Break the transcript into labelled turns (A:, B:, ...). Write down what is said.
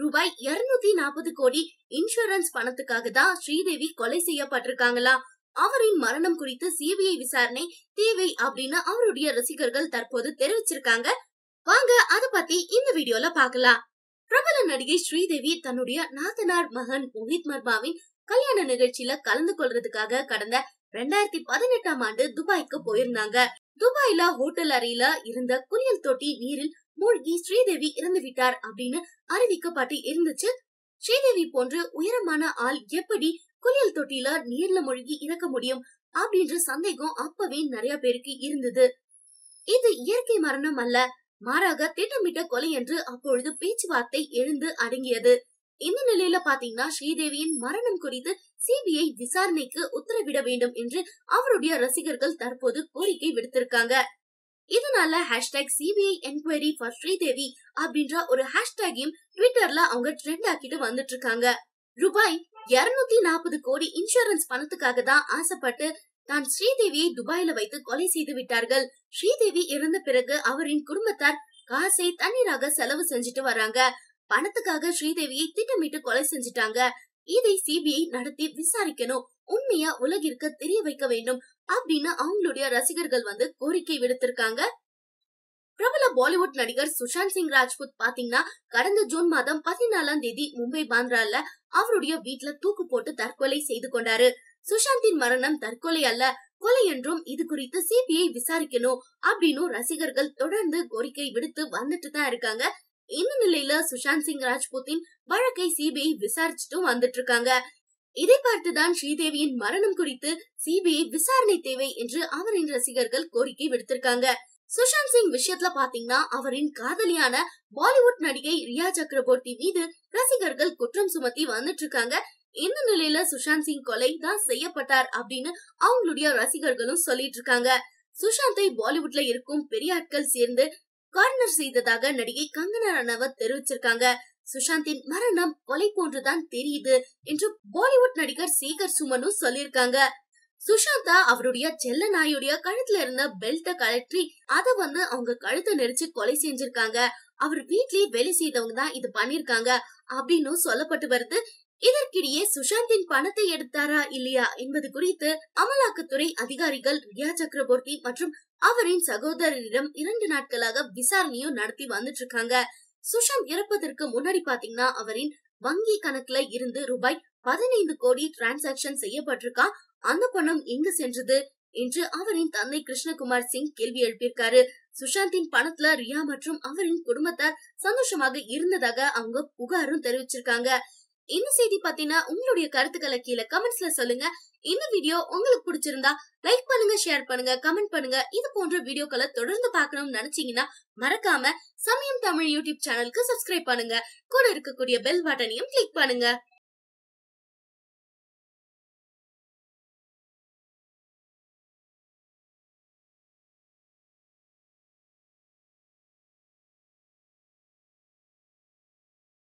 A: ரூபாய் இருநூத்தி நாற்பது கோடி இன்சூரன்ஸ் பணத்துக்காக தான் ஸ்ரீதேவி கொலை செய்யப்பட்டிருக்காங்களா? அவரின் மரணம் குறித்து சிபிஐ விசாரணை தேவை அப்படின்னு அவருடைய ரசிகர்கள் தற்போது தெரிவிச்சிருக்காங்க. வாங்க அத பத்தி இந்த வீடியோல பாக்கலாம் பிரபல நடிகை ஸ்ரீதேவி தன்னுடைய நாத்தனார் மகன் மோஹித் மர்மாவின் கல்யாண நிகழ்ச்சியில கலந்து கொள்றதுக்காக கடந்த ரெண்டாயிரத்தி பதினெட்டாம் ஆண்டு துபாய்க்கு போயிருந்தாங்க. துபாயில ஹோட்டல் அறையில இருந்த குளியல் தொட்டி நீரில் மூழ்கி ஸ்ரீதேவி இறந்து விட்டார் அப்படின்னு அறிவிக்கப்பட்டு இருந்துச்சு. ஸ்ரீதேவி போன்று உயரமான ஆள் எப்படி குளியல் தொட்டில நீர்ல மூழ்கி இறக்க முடியும் அப்படின்ற சந்தேகம் அப்பவே நிறைய பேருக்கு இருந்தது. இது இயற்கை மரணம் அல்ல மாறாக திட்டமிட்ட கொலை என்று அப்பொழுது பேச்சுவார்த்தை எழுந்து அடங்கியது. இந்த நிலையில பாத்தீங்கன்னா ஸ்ரீதேவியின் மரணம் குறித்து சிபிஐ விசாரணைக்கு உத்தரவிட வேண்டும் என்று அவருடைய ரசிகர்கள் தற்போது கோரிக்கை விடுத்திருக்காங்க. இதனால hashtag CBI enquiry for Sridevi அப்படின்ற ஒரு ஹேஷ்டேகையும் ட்விட்டர்ல அவங்க ட்ரெண்ட் ஆக்கிட்டு வந்துட்டு இருக்காங்க ரூபாய் இருநூத்தி நாற்பது கோடி இன்சூரன்ஸ் பணத்துக்காக தான் ஆசைப்பட்டு தான் ஸ்ரீதேவியை துபாயில வைத்து கொலை செய்து விட்டார்கள். ஸ்ரீதேவி இறந்த பிறகு அவரின் குடும்பத்தார் காசை தண்ணீராக செலவு செஞ்சுட்டு வராங்க. பணத்துக்காக ஸ்ரீதேவியை திட்டமிட்டு கொலை செஞ்சுட்டாங்க. இதை சிபிஐ நடத்தி விசாரிக்கணும். உண்மையா உலகிற்கு தெரிய வைக்க வேண்டும் அப்படின்னு அவங்களுடைய ரசிகர்கள் வந்து கோரிக்கை விடுத்திருக்காங்க. பிரபல பாலிவுட் நடிகர் சுஷாந்த் சிங் ராஜ்புத் பாத்தீங்கன்னா கடந்த ஜூன் மாதம் பதினாலாம் தேதி மும்பை பாந்திரால அவருடைய வீட்டுல தூக்கு போட்டு தற்கொலை செய்து கொண்டாரு. சுஷாந்தின் மரணம் தற்கொலை அல்ல கொலை என்றும் இது குறித்து சிபிஐ விசாரிக்கணும் அப்படின்னு ரசிகர்கள் தொடர்ந்து கோரிக்கை விடுத்து வந்துட்டு தான் இருக்காங்க. இந்த நிலையில சுஷாந்த் சிங் ராஜ்புத்தின் வழக்கை சிபிஐ விசாரிச்சுட்டும் வந்துட்டு இருக்காங்க இதை பார்த்துதான் ஸ்ரீதேவியின் மரணம் குறித்து சிபிஐ விசாரணை தேவை என்று அவரின் ரசிகர்கள் கோரிக்கை விடுத்திருக்காங்க. சுஷாந்த் சிங் விஷயத்துல பாத்தீங்கன்னா அவரின் காதலியான பாலிவுட் நடிகை ரியா சக்கரவர்த்தி மீது ரசிகர்கள் குற்றம் சுமத்தி வந்துட்டு இருக்காங்க இந்த நிலையில சுஷாந்த் சிங் கொலை தான் செய்யப்பட்டார் அப்படின்னு அவங்களுடைய ரசிகர்களும் சொல்லிட்டு இருக்காங்க சுஷாந்தை பாலிவுட்ல இருக்கும் பெரிய ஆட்கள் சேர்ந்து கார்னர் செய்ததாக நடிகை கங்கனா ரனாவத் தெரிவிச்சிருக்காங்க. சுஷாந்தின் மரணம் கொலை போன்றுதான் தெரியுது என்று பாலிவுட் நடிகர் சேகர் சுமனும் சொல்லியிருக்காங்க. சுஷாந்தா அவருடைய செல்ல நாயுடைய கழுத்துல இருந்த பெல்ட்ட கழற்றி அத வந்து அவங்க கழுத்தை நெரிச்சு கொலை செஞ்சிருக்காங்க. அவர் வீட்லயே வேலை செய்தவங்க தான் இது பண்ணிருக்காங்க அப்படின்னு சொல்லப்பட்டு வருது. இதற்கிடையே சுஷாந்தின் பணத்தை எடுத்தாரா இல்லையா என்பது குறித்து அமலாக்கத்துறை அதிகாரிகள் ரியா சக்கரவர்த்தி மற்றும் அவரின் சகோதரரிடம் இரண்டு நாட்களாக விசாரணையும் நடத்தி வந்துட்டு இருக்காங்க சுஷாந்த் இறப்பதற்கு முன்னாடி பாத்தீங்கன்னா அவரின் வங்கி கணக்குல இருந்து ரூபாய் பதினைந்து கோடி டிரான்சாக்சன் செய்யப்பட்டிருக்கா அந்த பணம் எங்கு சென்றது? என்று அவரின் தந்தை கிருஷ்ணகுமார் சிங் கேள்வி எழுப்பியிருக்காரு. சுஷாந்தின் பணத்துல ரியா மற்றும் அவரின் குடும்பத்தார் சந்தோஷமாக இருந்ததாக அவங்க புகாரும் தெரிவிச்சிருக்காங்க. இந்த செய்தி பாத்தீங்கன்னா உங்களுடைய கருத்துக்களை கீழே கமெண்ட்ஸ்ல சொல்லுங்க. இந்த வீடியோ உங்களுக்கு பிடிச்சிருந்தா லைக் பண்ணுங்க ஷேர் பண்ணுங்க கமெண்ட் பண்ணுங்க. இது போன்ற வீடியோக்களை தொடர்ந்து பார்க்கணும்னு நினைச்சீங்கன்னா மறக்காம சமயம் தமிழ் யூடியூப் சேனலுக்கு சப்ஸ்கிரைப் பண்ணுங்க. கூட இருக்கக்கூடிய பெல் பட்டனையும் கிளிக் பண்ணுங்க.